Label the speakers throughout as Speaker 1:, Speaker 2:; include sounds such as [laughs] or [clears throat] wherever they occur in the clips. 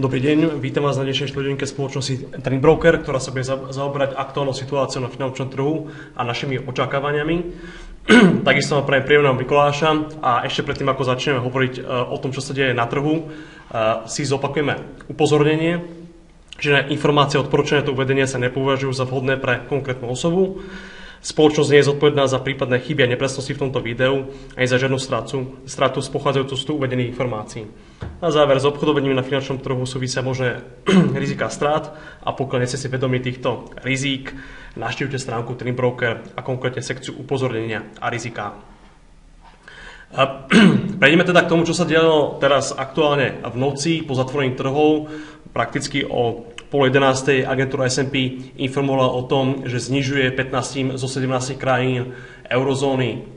Speaker 1: Dobrý deň, vítam vás na dnešnej študentke spoločnosti Trend Broker, ktorá sa bude zaoberať aktuálnou situáciou na finančnom trhu a našimi očakávaniami. [clears throat] Takisto vám prajem príjemného Mikuláša a ešte predtým, ako začneme hovoriť e, o tom, čo sa deje na trhu, e, si zopakujeme upozornenie, že informácie a odporúčania to uvedenia sa nepovažujú za vhodné pre konkrétnu osobu. Spoločnosť nie je zodpovedná za prípadné chyby a nepresnosti v tomto videu aj za žiadnu stratu, stratu z pochádzajúcu z tu uvedených informácií. Na záver, s obchodovaním na finančnom trhu súvisia možné [clears throat] rizika strát a pokiaľ ste si vedomi týchto rizík, naštívte stránku Trim Broker a konkrétne sekciu upozornenia a rizika. [clears throat] Prejdeme teda k tomu, čo sa dialo teraz aktuálne v noci po zatvorení trhov, prakticky o pol 11. agentúra S&P informovala o tom, že znižuje 15 zo 17 krajín eurozóny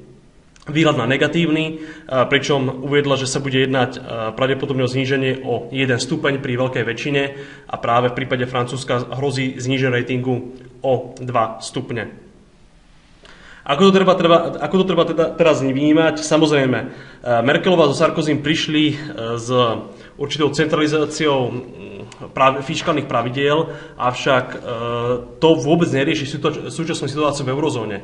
Speaker 1: výhľad na negatívny, pričom uviedla, že sa bude jednať pravdepodobne o zníženie o 1 stupeň pri veľkej väčšine a práve v prípade Francúzska hrozí zníženie ratingu o 2 stupne. Ako to treba, treba, ako to treba teda teraz vnímať? Samozrejme, Merkelová so Sarkozym prišli s určitou centralizáciou prav, fiskálnych pravidiel, avšak e, to vôbec nerieši súčasnú situáciu v eurozóne. E,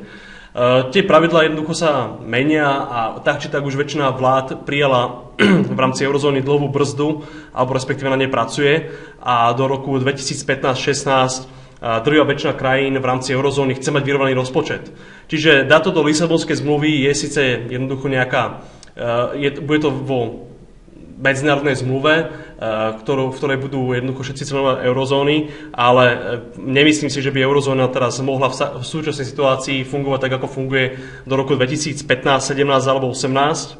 Speaker 1: tie pravidlá jednoducho sa menia a tak či tak už väčšina vlád prijala [clears throat] v rámci eurozóny dlhovú brzdu, alebo respektíve na nej pracuje a do roku 2015-16 druhá väčšina krajín v rámci eurozóny chce mať vyrovnaný rozpočet. Čiže dáto do Lisabonskej zmluvy je síce jednoducho nejaká, e, je, bude to vo medzinárodnej zmluve, e, ktorú, v ktorej budú jednoducho všetci členovia eurozóny, ale e, nemyslím si, že by eurozóna teraz mohla v, v súčasnej situácii fungovať tak, ako funguje do roku 2015, 17 alebo 18.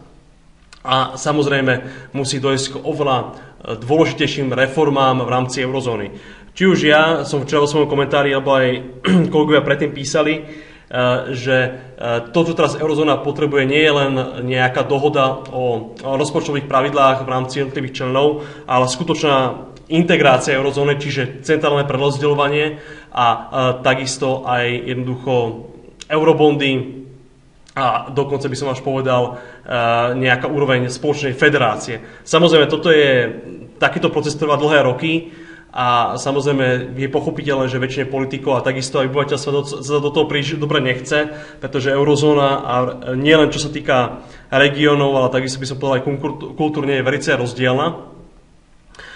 Speaker 1: A samozrejme musí dojsť k oveľa e, dôležitejším reformám v rámci eurozóny. Či už ja som včera vo svojom komentári, alebo aj [clears throat] kolegovia predtým písali, že eh, to, čo teraz eurozóna potrebuje, nie je len nejaká dohoda o rozpočtových pravidlách v rámci jednotlivých členov, ale skutočná integrácia eurozóny, čiže centrálne prerozdeľovanie a eh, takisto aj jednoducho eurobondy, a dokonca by som až povedal nejaká úroveň spoločnej federácie. Samozrejme, toto je, takýto proces trvá dlhé roky, a samozrejme je pochopiteľné, že väčšine politikov a takisto aj obyvateľstva sa do toho príliš dobre nechce, pretože eurozóna a nie len čo sa týka regiónov, ale takisto by som povedal aj kultúrne je veľmi rozdielna.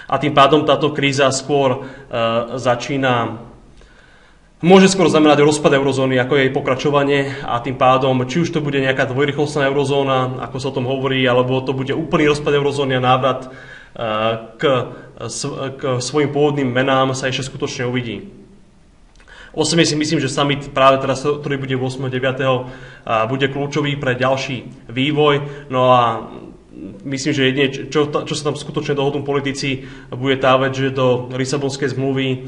Speaker 1: A tým pádom táto kríza skôr e, začína môže skôr znamenať rozpad eurozóny, ako je jej pokračovanie a tým pádom, či už to bude nejaká dvojrychlostná eurozóna, ako sa o tom hovorí, alebo to bude úplný rozpad eurozóny a návrat k, k svojim pôvodným menám sa ešte skutočne uvidí. Osobne si myslím, že summit práve teraz, ktorý bude 8. 9. bude kľúčový pre ďalší vývoj. No a myslím, že jedine, čo, čo sa tam skutočne dohodnú politici, bude tá vec, že do Lisabonskej zmluvy e,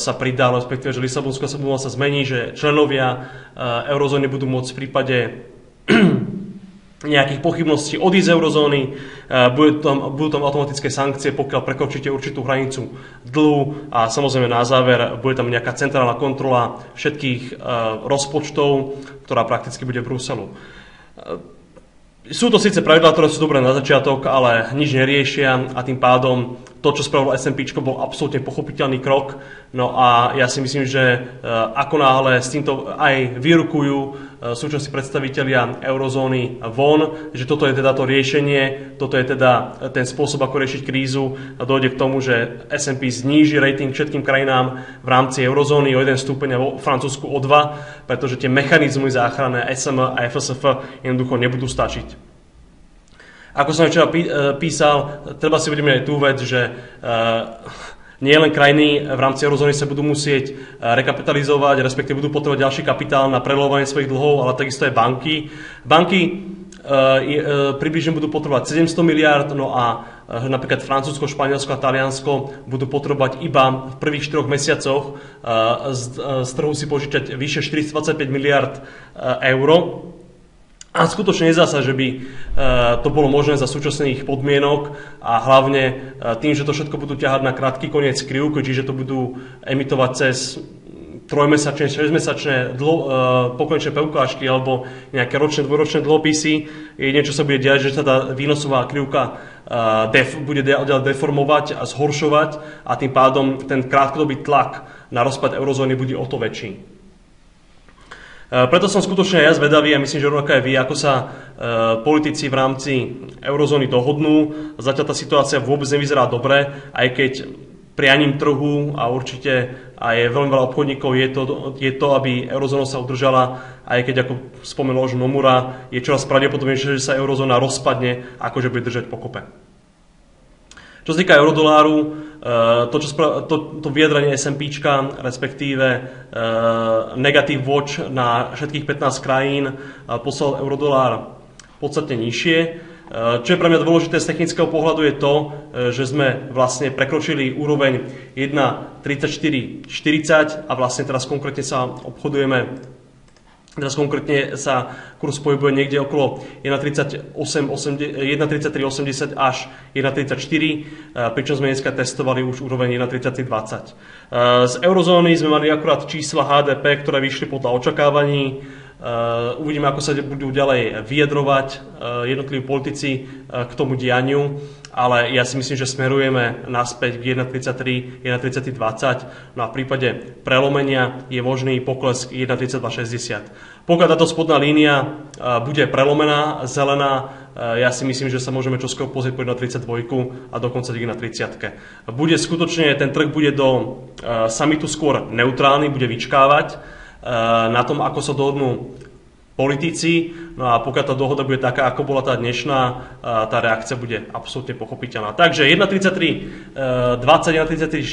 Speaker 1: sa pridá, respektíve, že Lisabonská zmluva sa zmení, že členovia e, eurozóny budú môcť v prípade nejakých pochybností odísť z eurozóny, e, budú tam, budú tam automatické sankcie, pokiaľ prekročíte určitú hranicu dlhu a samozrejme na záver bude tam nejaká centrálna kontrola všetkých e, rozpočtov, ktorá prakticky bude v Bruselu. E, sú to síce pravidlá, ktoré sú dobré na začiatok, ale nič neriešia a tým pádom to, čo spravilo SMP, bol absolútne pochopiteľný krok. No a ja si myslím, že ako náhle s týmto aj vyrukujú súčasní predstavitelia eurozóny von, že toto je teda to riešenie, toto je teda ten spôsob, ako riešiť krízu a dojde k tomu, že S&P zníži rating všetkým krajinám v rámci eurozóny o jeden stupeň a vo Francúzsku o dva, pretože tie mechanizmy záchranné SM a FSF jednoducho nebudú stačiť. Ako som včera písal, treba si uvedomiť aj tú vec, že uh, nie len krajiny v rámci eurozóny sa budú musieť eh, rekapitalizovať, respektíve budú potrebovať ďalší kapitál na prelovanie svojich dlhov, ale takisto aj banky. Banky približne budú potrebovať 700 miliard, no a napríklad Francúzsko, Španielsko a Taliansko budú potrebovať iba v prvých 4 mesiacoch z, trhu si požičať vyše 425 miliard eur a skutočne nezdá sa, že by e, to bolo možné za súčasných podmienok a hlavne e, tým, že to všetko budú ťahať na krátky koniec krivky, čiže to budú emitovať cez trojmesačné, šesťmesačné dlho, uh, pokončné peukážky alebo nejaké ročné, dvoročné dlhopisy. Jedine, čo sa bude diať, že tá výnosová krivka def, bude deformovať a zhoršovať a tým pádom ten krátkodobý tlak na rozpad eurozóny bude o to väčší. Preto som skutočne ja zvedavý a myslím, že rovnako aj vy, ako sa politici v rámci eurozóny dohodnú. Zatiaľ tá situácia vôbec nevyzerá dobre, aj keď prianím trhu a určite aj veľmi veľa obchodníkov je to, je to aby eurozóna sa udržala, aj keď ako spomenul už Nomura, je čoraz pravdepodobnejšie, že sa eurozóna rozpadne, ako že bude držať pokope. Čo sa týka eurodoláru, e, to, čo spra- to, to vyjadranie SMP, respektíve e, negatív watch na všetkých 15 krajín, e, poslal eurodolár podstatne nižšie. Čo je pre mňa dôležité z technického pohľadu je to, že sme vlastne prekročili úroveň 1.34.40 a vlastne teraz konkrétne sa obchodujeme Teraz konkrétne sa kurz pohybuje niekde okolo 1.33.80 až 1.34, pričom sme dneska testovali už úroveň 1.33.20. Z eurozóny sme mali akurát čísla HDP, ktoré vyšli podľa očakávaní. Uvidíme, ako sa budú ďalej vyjadrovať jednotliví politici k tomu dianiu ale ja si myslím, že smerujeme naspäť k 1.33, 1.30, No a v prípade prelomenia je možný pokles k 1.32.60. Pokiaľ táto spodná línia bude prelomená, zelená, ja si myslím, že sa môžeme čoskoro pozrieť po 1.32 a dokonca na 30. Bude skutočne, ten trh bude do samitu skôr neutrálny, bude vyčkávať na tom, ako sa dohodnú politici. No a pokiaľ tá dohoda bude taká, ako bola tá dnešná, tá reakcia bude absolútne pochopiteľná. Takže 1.33, 20, 1.33,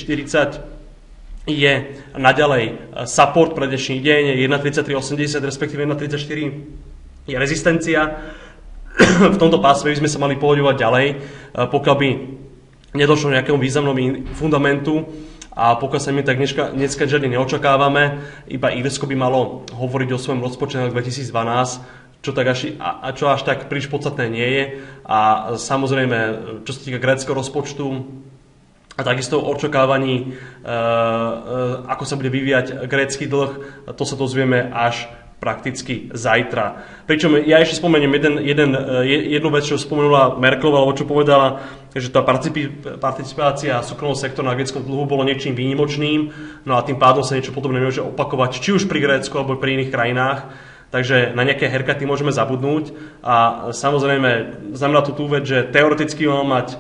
Speaker 1: 40 je naďalej support pre dnešný deň, 1.33.80, respektíve 1.34 je rezistencia. v tomto pásme by sme sa mali pohodovať ďalej, pokiaľ by nedošlo nejakému významnému fundamentu, a pokiaľ sa my tak dneska, dneska žiadne neočakávame, iba Irsko by malo hovoriť o svojom rozpočte na 2012, čo, tak až, a, čo až tak príliš podstatné nie je. A samozrejme, čo sa týka gréckého rozpočtu, a takisto o očakávaní, e, e, ako sa bude vyvíjať grécky dlh, to sa dozvieme až prakticky zajtra. Pričom ja ešte spomeniem jeden, jeden, e, jednu vec, čo spomenula Merkelová, alebo čo povedala, že tá participácia súkromného sektora na gréckom dlhu bolo niečím výnimočným, no a tým pádom sa niečo podobné môže opakovať, či už pri Grécku alebo pri iných krajinách. Takže na nejaké herkaty môžeme zabudnúť a samozrejme znamená to tú vec, že teoreticky mal mať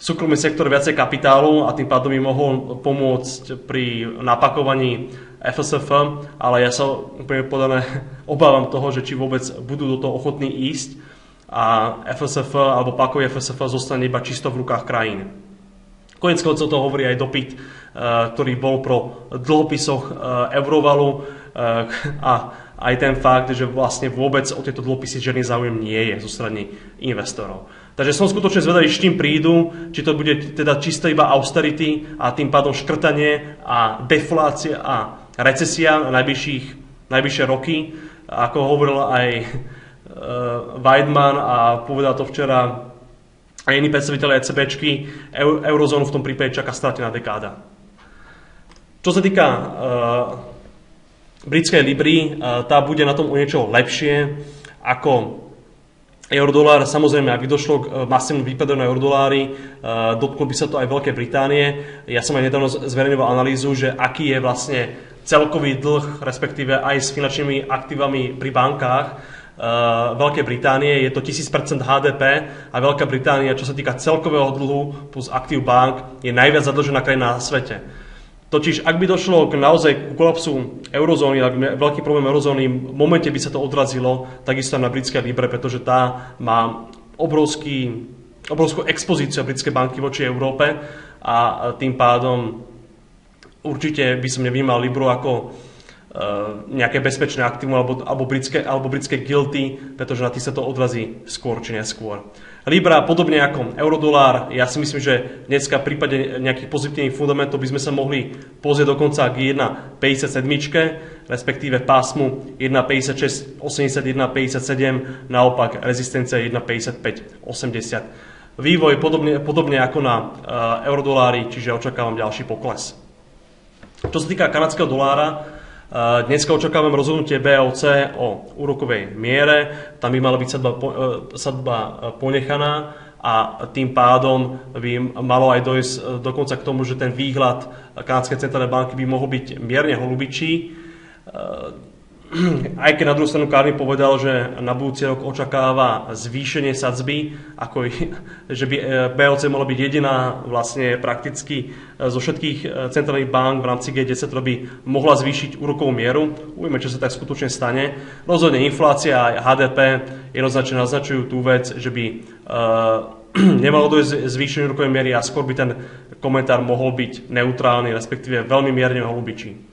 Speaker 1: súkromný sektor viacej kapitálu a tým pádom by mohol pomôcť pri napakovaní FSF, ale ja sa úplne podané [laughs] obávam toho, že či vôbec budú do toho ochotní ísť a FSF alebo pakový FSF zostane iba čisto v rukách krajín. Konec koncov to hovorí aj dopyt, eh, ktorý bol pro dlhopisoch eh, Eurovalu eh, a aj ten fakt, že vlastne vôbec o tieto dlhopisy žiadny záujem nie je zo strany investorov. Takže som skutočne zvedavý, s čím prídu, či to bude teda čisto iba austerity a tým pádom škrtanie a deflácia a recesia najbližšie roky, ako hovoril aj uh, Weidman a povedal to včera aj iní predstaviteľe ECBčky, eurozónu v tom prípade čaká stratená dekáda. Čo sa týka uh, britskej Libry, uh, tá bude na tom o niečo lepšie ako eurodolár, samozrejme, ak by došlo k masívnym výpadom na eurodolári, dotklo by sa to aj Veľkej Británie. Ja som aj nedávno zverejňoval analýzu, že aký je vlastne celkový dlh, respektíve aj s finančnými aktívami pri bankách uh, Veľkej Británie. Je to 1000% HDP a Veľká Británia, čo sa týka celkového dlhu plus aktív bank, je najviac zadlžená krajina na svete. Totiž, ak by došlo k naozaj k kolapsu eurozóny, ak veľký problém eurozóny, v momente by sa to odrazilo takisto na britské Libre, pretože tá má obrovský, obrovskú expozíciu britské banky voči Európe a tým pádom určite by som nevnímal Libru ako uh, nejaké bezpečné aktívum alebo, alebo, britské, alebo britské guilty, pretože na tých sa to odrazí skôr či neskôr. Libra, podobne ako eurodolár, ja si myslím, že dneska v prípade nejakých pozitívnych fundamentov by sme sa mohli pozrieť dokonca k 1,57, respektíve pásmu 1,56, 81, 57, naopak rezistencia 1,55, 80. Vývoj podobne, podobne ako na uh, eurodolári, čiže očakávam ďalší pokles. Čo sa týka kanadského dolára, Dneska očakávam rozhodnutie BOC o úrokovej miere. Tam by mala byť sadba, sadba ponechaná a tým pádom by malo aj dojsť dokonca k tomu, že ten výhľad Kanadskej centrálnej banky by mohol byť mierne holubičí [clears throat] aj keď na druhú stranu Karny povedal, že na budúci rok očakáva zvýšenie sadzby, ako [laughs] že by e, BOC mohla byť jediná vlastne prakticky e, zo všetkých e, centrálnych bank v rámci G10, ktorá by mohla zvýšiť úrokovú mieru. Uvidíme, čo sa tak skutočne stane. Rozhodne inflácia a HDP jednoznačne naznačujú tú vec, že by [clears throat] nemalo dojsť zvýšenie úrokovej miery a skôr by ten komentár mohol byť neutrálny, respektíve veľmi mierne holubičí.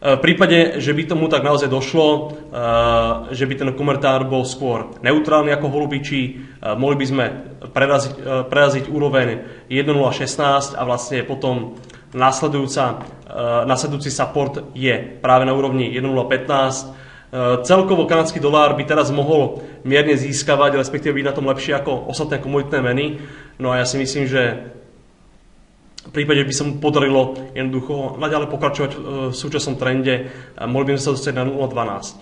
Speaker 1: V prípade, že by tomu tak naozaj došlo, eh, že by ten komentár bol skôr neutrálny ako holubičí, eh, mohli by sme preraziť, eh, preraziť úroveň 1.016 a vlastne potom následujúca, následujúci support je práve na úrovni 1.015. Celkovo kanadský dolár by teraz mohol mierne získavať, respektíve byť na tom lepšie ako ostatné komoditné meny. No a ja si myslím, že v prípade, by sa mu podarilo jednoducho naďalej pokračovať e, v súčasnom trende, mohli by sme sa dostať na 0,12. E,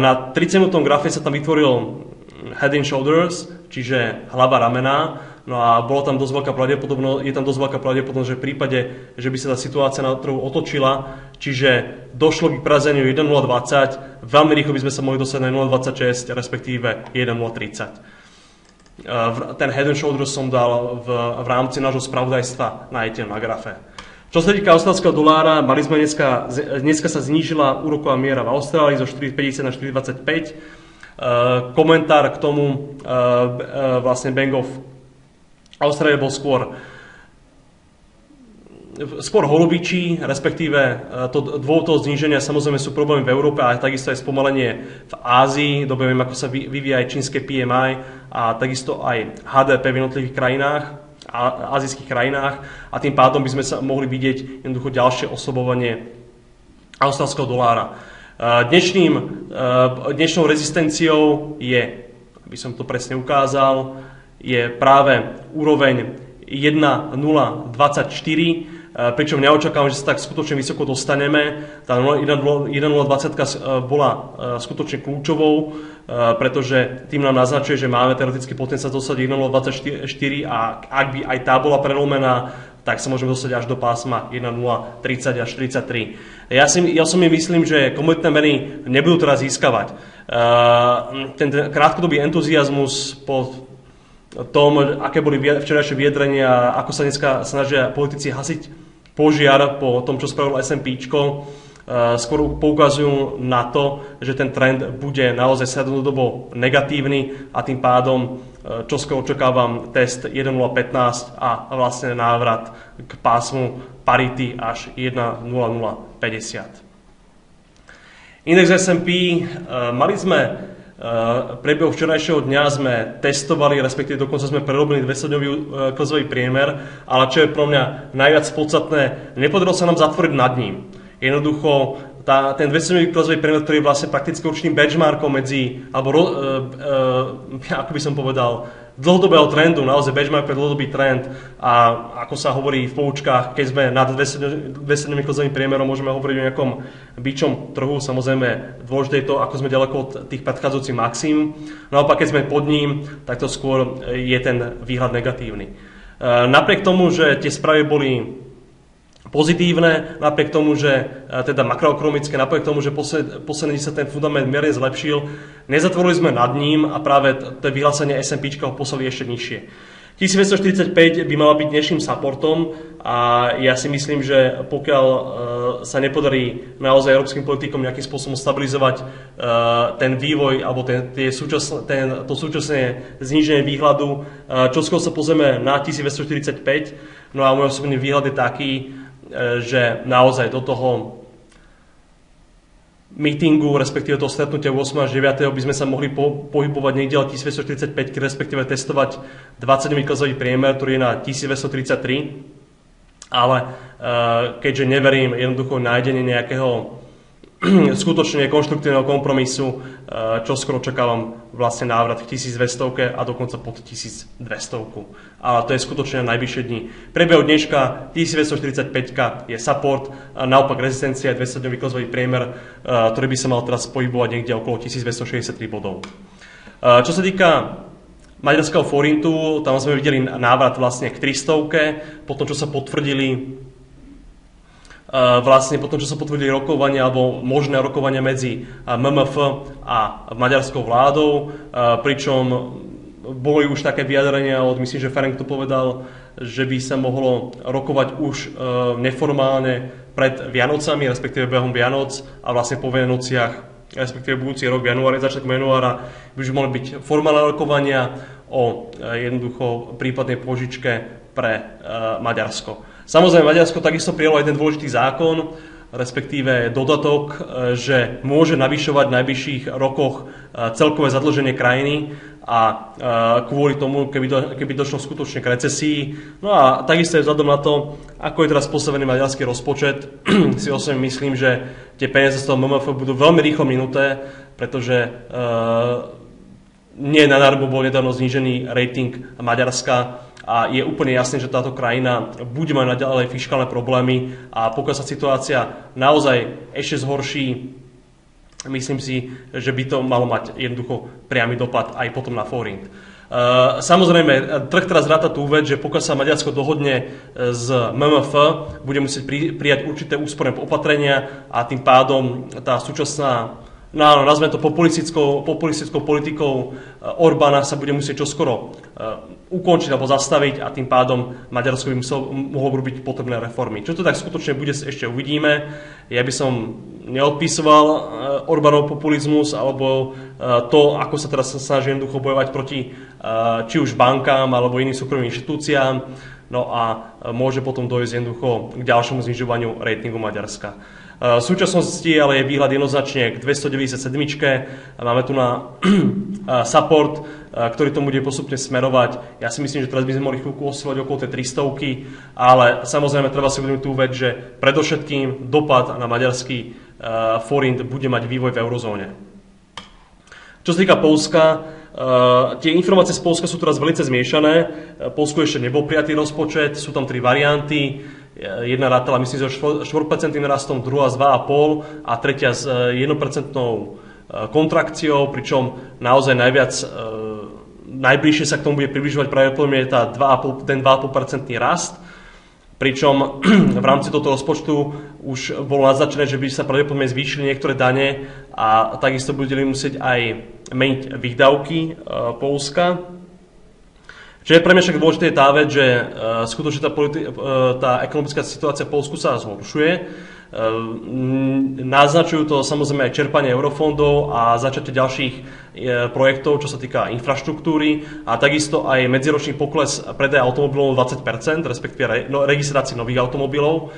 Speaker 1: na 30 minútovom grafe sa tam vytvoril head and shoulders, čiže hlava ramena, no a bolo tam dosť veľká pravdepodobnosť, je tam dosť veľká pravdepodobnosť, že v prípade, že by sa tá situácia na trhu otočila, čiže došlo k prazeniu 1,020, veľmi rýchlo by sme sa mohli dostať na 0,26, respektíve 1,030. Ten head and shoulder som dal v, v rámci nášho spravodajstva, nájdete na grafe. Čo sa týka austrálskeho dolára, mali sme dneska, dneska sa znížila úroková miera v Austrálii zo 4,50 na 4,25. Komentár k tomu vlastne Bank of Australia bol skôr skôr holubičí, respektíve e, to, dôvod toho zníženia samozrejme sú problémy v Európe, ale takisto aj spomalenie v Ázii, dobe ako sa vyvíja aj čínske PMI a takisto aj HDP v jednotlivých krajinách, a, azijských krajinách. A tým pádom by sme sa mohli vidieť jednoducho ďalšie osobovanie australského dolára. E, dnešným, e, dnešnou rezistenciou je, aby som to presne ukázal, je práve úroveň 1.024, Eh, pričom neočakávam, že sa tak skutočne vysoko dostaneme. Tá 1.020 eh, bola eh, skutočne kľúčovou, pretože tým nám naznačuje, že máme teoretický potenciál dostať 1.024 a ak by aj tá bola prelomená, tak sa môžeme dostať až do pásma 1.030 až 43. Ja, si, ja mi myslím, že komunitné meny nebudú teraz získavať. Ten krátkodobý entuziasmus po tom, aké boli včerajšie vyjadrenia, ako sa dneska snažia politici hasiť požiar po tom, čo spravilo SMP, eh, skôr poukazujú na to, že ten trend bude naozaj sredodobo negatívny a tým pádom eh, čo skoro očakávam test 1.015 a vlastne návrat k pásmu parity až 1.0050. Index S&P, eh, mali sme v priebehu včerajšieho dňa sme testovali, respektíve dokonca sme prerobili 200-dňový e, klzový priemer, ale čo je pro mňa najviac podstatné, nepodarilo sa nám zatvoriť nad ním. Jednoducho, tá, ten 200-dňový klzový priemer, ktorý je vlastne prakticky určitým benchmarkom medzi, alebo uh, uh, [laughs] ako by som povedal, dlhodobého trendu, naozaj benchmark pre dlhodobý trend a ako sa hovorí v poučkách, keď sme nad 200 klzovým priemerom, môžeme hovoriť o nejakom byčom trhu, samozrejme dôležité je to, ako sme ďaleko od tých predchádzajúcich maxim. Naopak, keď sme pod ním, tak to skôr je ten výhľad negatívny. E, napriek tomu, že tie správy boli pozitívne, napriek tomu, že e, teda makroekonomické, napriek tomu, že posledný sa ten fundament mierne zlepšil, nezatvorili sme nad ním a práve to vyhlásenie S&P ho poslali ešte nižšie. 1245 by mala byť dnešným supportom a ja si myslím, že pokiaľ uh, sa nepodarí naozaj európskym politikom nejakým spôsobom stabilizovať uh, ten vývoj alebo ten, tie súčasné, ten, to súčasné zníženie výhľadu, čo skôr sa pozrieme na 1245, no a môj osobný výhľad je taký, E, že naozaj do toho meetingu, respektíve toho stretnutia 8 až 9. by sme sa mohli po, pohybovať niekde od 1245, respektíve testovať 20 klzový priemer, ktorý je na 1233. Ale uh, keďže neverím jednoducho nájdenie nejakého [clears throat] skutočne konštruktívneho kompromisu, eh, čo skoro očakávam vlastne návrat k 1200 a dokonca pod 1200. A to je skutočne na najvyššie dni. Prebehu dneška 1245 je support, a naopak rezistencia je 200 dňový klzový priemer, eh, ktorý by sa mal teraz pohybovať niekde okolo 1263 bodov. Eh, čo sa týka maďarského forintu, tam sme videli návrat vlastne k 300, potom čo sa potvrdili vlastne potom, čo sa potvrdili rokovania alebo možné rokovania medzi MMF a maďarskou vládou, pričom boli už také vyjadrenia od, myslím, že Ferenc to povedal, že by sa mohlo rokovať už neformálne pred Vianocami, respektíve behom Vianoc a vlastne po Vianociach respektíve budúci rok, januári, začiatkom januára, by už mohli byť formálne rokovania o jednoducho prípadnej požičke pre Maďarsko. Samozrejme, Maďarsko takisto prijalo jeden dôležitý zákon, respektíve dodatok, e, že môže navyšovať v najbližších rokoch e, celkové zadlženie krajiny a e, kvôli tomu, keby, do, keby došlo skutočne k recesii. No a takisto je vzhľadom na to, ako je teraz postavený maďarský rozpočet, [clears throat] si osobne myslím, že tie peniaze z toho MMF budú veľmi rýchlo minuté, pretože nie na darmo bol nedávno znížený rating Maďarska a je úplne jasné, že táto krajina bude mať naďalej fiskálne problémy a pokiaľ sa situácia naozaj ešte zhorší, myslím si, že by to malo mať jednoducho priamy dopad aj potom na forint. Uh, samozrejme, trh teraz ráta tú vec, že pokiaľ sa Maďarsko dohodne z MMF, bude musieť pri, prijať určité úsporné opatrenia a tým pádom tá súčasná no áno, nazveme to populistickou, populistickou politikou eh, Orbána sa bude musieť čoskoro eh, ukončiť alebo zastaviť a tým pádom Maďarsko by musel, mohlo robiť potrebné reformy. Čo to tak skutočne bude, ešte uvidíme. Ja by som neodpisoval eh, Orbánov populizmus alebo to, ako sa teraz snaží jednoducho bojovať proti či už bankám alebo iným súkromným inštitúciám. No a môže potom dojsť jednoducho k ďalšiemu znižovaniu ratingu Maďarska. V súčasnosti ale je výhľad jednoznačne k 297. Máme tu na [clears throat] support, ktorý tomu bude postupne smerovať. Ja si myslím, že teraz by sme mohli chvíľku oslovať okolo tej 300, ale samozrejme treba si uvedomiť tú vec, že predovšetkým dopad na maďarský forint bude mať vývoj v eurozóne. Čo sa týka Polska, Uh, tie informácie z Polska sú teraz veľmi zmiešané. Polsku ešte nebol prijatý rozpočet, sú tam tri varianty. Jedna rátala, myslím, že 4% rastom, druhá s 2,5 a tretia s 1% e, e, kontrakciou, pričom naozaj najviac e, najbližšie sa k tomu bude približovať pravdepodobne tá 2,5, ten 2,5% rast, pričom [clears throat] v rámci tohto rozpočtu už bolo naznačené, že by sa pravdepodobne zvýšili niektoré dane a takisto budeli musieť aj meniť výdavky Polska. Čo je pre mňa však dôležité je tá vec, že uh, skutočne tá, politi- uh, tá ekonomická situácia v Polsku sa zhoršuje. Uh, naznačujú to samozrejme aj čerpanie eurofondov a začatie ďalších projektov, čo sa týka infraštruktúry a takisto aj medziročný pokles predaja automobilov 20%, respektíve re- no, registrácii nových automobilov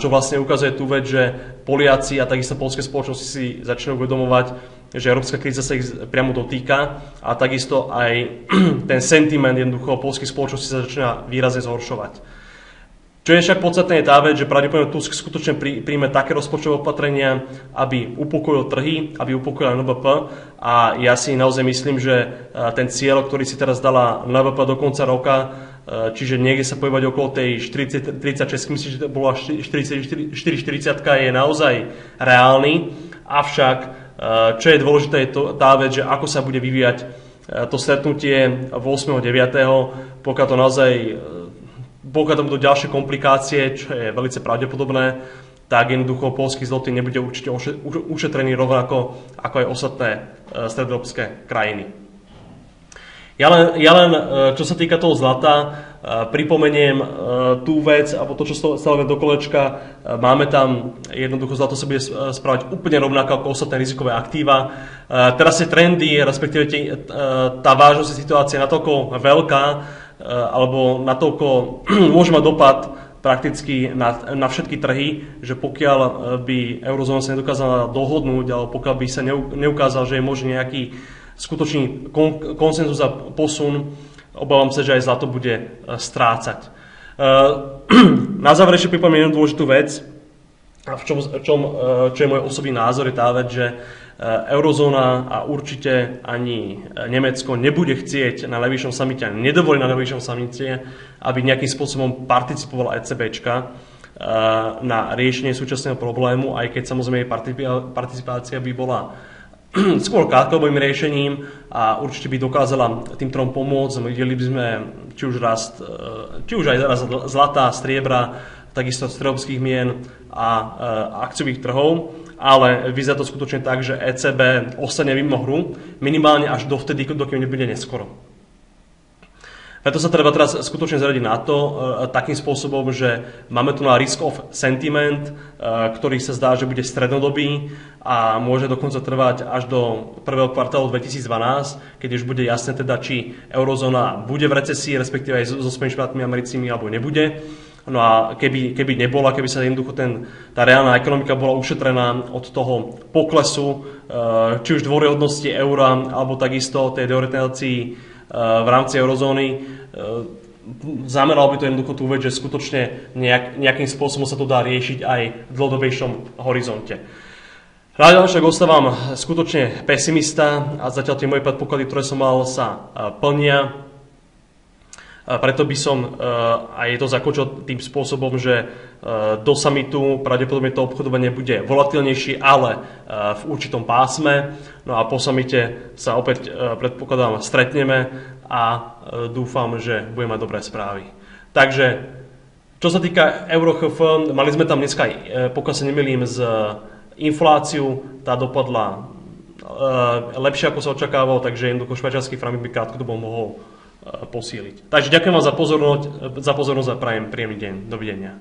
Speaker 1: čo vlastne ukazuje tú vec, že Poliaci a takisto polské spoločnosti si začínajú uvedomovať, že európska kríza sa ich priamo dotýka a takisto aj [clears throat] ten sentiment jednoducho polských spoločností sa začína výrazne zhoršovať. Čo je však podstatné je tá vec, že pravdepodobne Tusk skutočne príjme také rozpočtové opatrenia, aby upokojil trhy, aby upokojil NVP a ja si naozaj myslím, že e, ten cieľ, ktorý si teraz dala NVP do konca roka, e, čiže niekde sa pohybať okolo tej 40, 36, myslím, že to bola 440 je naozaj reálny, avšak čo je dôležité, je to, tá vec, že ako sa bude vyvíjať eh, to stretnutie 8. 9. pokiaľ to naozaj eh, pokiaľ tam budú ďalšie komplikácie, čo je veľmi pravdepodobné, tak jednoducho polský zlotý nebude určite ušetrený rovnako ako aj ostatné stredoeurópske krajiny. Ja len, ja len, čo sa týka toho zlata, pripomeniem e, tú vec, alebo to, čo stále do kolečka, máme tam, jednoducho zlato sa bude správať úplne rovnako ako ostatné rizikové aktíva. Teraz tie trendy, respektíve tá vážnosť situácia je natoľko veľká, alebo natoľko [clears throat] môže mať dopad prakticky na, na všetky trhy, že pokiaľ by eurozóna sa nedokázala dohodnúť, alebo pokiaľ by sa neukázal, že je možný nejaký skutočný kon, konsenzus a posun, obávam sa, že aj zlato bude e, strácať. E, [clears throat] na záver ešte pripomeniem jednu dôležitú vec, v čom, čom, e, čo je môj osobný názor, je tá vec, že eurozóna a určite ani Nemecko nebude chcieť na najvyššom samite, ani nedovolí na najvyššom samite, aby nejakým spôsobom participovala ECBčka na riešenie súčasného problému, aj keď samozrejme jej participácia by bola [clears throat] skôr krátkodobým riešením a určite by dokázala tým trom pomôcť. Videli by sme či už, rast, e, či už aj rast zlata, striebra, takisto stredovských mien a e, akciových trhov, ale vyzerá to skutočne tak, že ECB ostane mimo hru minimálne až dovtedy, dokým nebude neskoro. Preto sa treba teraz skutočne zaradiť na to e, takým spôsobom, že máme tu na risk of sentiment, e, ktorý sa zdá, že bude strednodobý a môže dokonca trvať až do prvého kvartálu 2012, keď už bude jasné teda, či eurozóna bude v recesii, respektíve aj so Spojenými štátmi americkými, alebo nebude. No a keby, keby nebola, keby sa jednoducho ten, tá reálna ekonomika bola ušetrená od toho poklesu, e, či už dôryhodnosti eura, alebo takisto tej deorientácii v rámci eurozóny. E, zameralo by to jednoducho tú vec, že skutočne nejak, nejakým spôsobom sa to dá riešiť aj v dlhodobejšom horizonte. Rád však ostávam skutočne pesimista a zatiaľ tie moje predpoklady, ktoré som mal, sa e, plnia. Preto by som aj to zakončil tým spôsobom, že do samitu pravdepodobne to obchodovanie bude volatilnejšie, ale v určitom pásme. No a po samite sa opäť predpokladám stretneme a dúfam, že budeme mať dobré správy. Takže čo sa týka EuroHF, mali sme tam dneska pokiaľ sa nemilím, z infláciu, tá dopadla lepšie ako sa očakávalo, takže jednoducho švajčiarsky frank by krátkodobo mohol posíliť. Takže ďakujem vám za pozornosť, za pozornosť a prajem príjemný deň. Dovidenia.